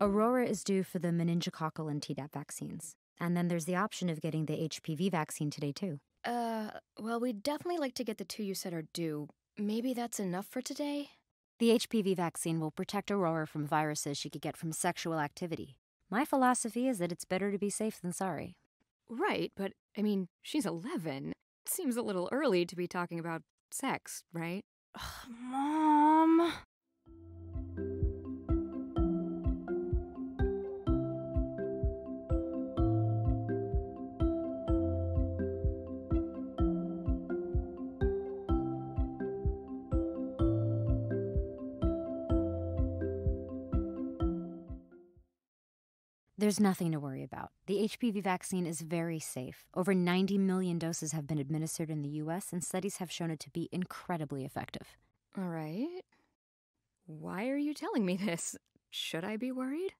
Aurora is due for the meningococcal and Tdap vaccines. And then there's the option of getting the HPV vaccine today, too. Uh, well, we'd definitely like to get the two you said are due. Maybe that's enough for today? The HPV vaccine will protect Aurora from viruses she could get from sexual activity. My philosophy is that it's better to be safe than sorry. Right, but I mean, she's 11. Seems a little early to be talking about sex, right? Ugh, Mom. There's nothing to worry about. The HPV vaccine is very safe. Over 90 million doses have been administered in the US, and studies have shown it to be incredibly effective. All right. Why are you telling me this? Should I be worried?